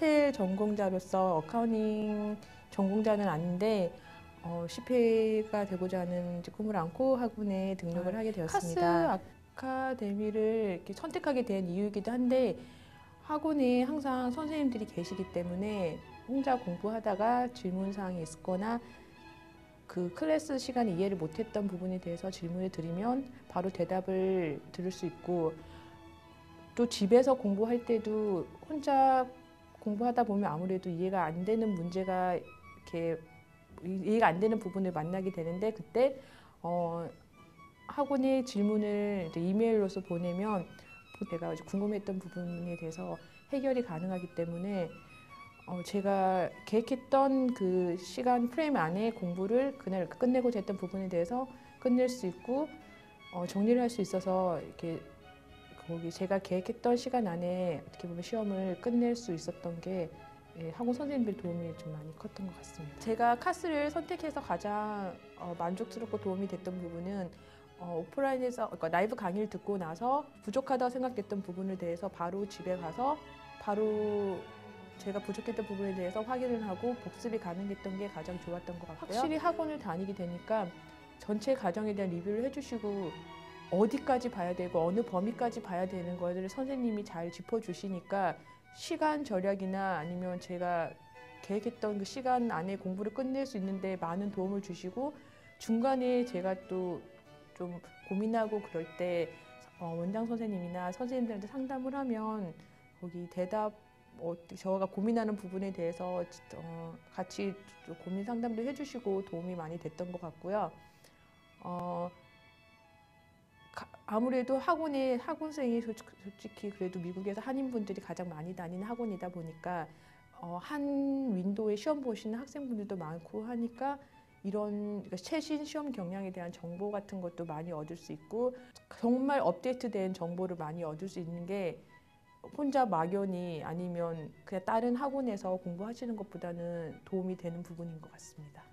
호텔 전공자로서 어카우닝 전공자는 아닌데 어, CPA가 되고자 하는 꿈을 안고 학원에 등록을 아, 하게 카스 되었습니다. 아카데미를 이렇게 선택하게 된 이유이기도 한데 학원에 항상 선생님들이 계시기 때문에 혼자 공부하다가 질문 사항이 있거나 그 클래스 시간에 이해를 못했던 부분에 대해서 질문을 드리면 바로 대답을 들을 수 있고 또 집에서 공부할 때도 혼자 공부하다 보면 아무래도 이해가 안 되는 문제가 이렇게 이해가 안 되는 부분을 만나게 되는데 그때 어, 학원에 질문을 이메일로서 보내면 제가 궁금했던 부분에 대해서 해결이 가능하기 때문에 어, 제가 계획했던 그 시간 프레임 안에 공부를 그날 끝내고자 했던 부분에 대해서 끝낼 수 있고 어, 정리를 할 수 있어서 이렇게 거기 제가 계획했던 시간 안에 어떻게 보면 시험을 끝낼 수 있었던 게 예, 학원 선생님들 도움이 좀 많이 컸던 것 같습니다. 제가 카스를 선택해서 가장 어, 만족스럽고 도움이 됐던 부분은 어, 오프라인에서 그러니까 라이브 강의를 듣고 나서 부족하다고 생각했던 부분에 대해서 바로 집에 가서 바로 제가 부족했던 부분에 대해서 확인을 하고 복습이 가능했던 게 가장 좋았던 것 같고요. 확실히 학원을 다니게 되니까 전체 과정에 대한 리뷰를 해주시고 어디까지 봐야 되고 어느 범위까지 봐야 되는 것을 선생님이 잘 짚어주시니까 시간 절약이나 아니면 제가 계획했던 그 시간 안에 공부를 끝낼 수 있는데 많은 도움을 주시고 중간에 제가 또 좀 고민하고 그럴 때 어, 원장 선생님이나 선생님들한테 상담을 하면 거기 대답 어, 저가 고민하는 부분에 대해서 어, 같이 좀 고민 상담도 해주시고 도움이 많이 됐던 것 같고요. 어, 가- 아무래도 학원에 학원생이 솔직- 솔직히 그래도 미국에서 한인분들이 가장 많이 다니는 학원이다 보니까 어, 한 윈도에 시험 보시는 학생분들도 많고 하니까 이런 그러니까 최신 시험 경향에 대한 정보 같은 것도 많이 얻을 수 있고 정말 업데이트된 정보를 많이 얻을 수 있는 게 혼자 막연히 아니면 그냥 다른 학원에서 공부하시는 것보다는 도움이 되는 부분인 것 같습니다.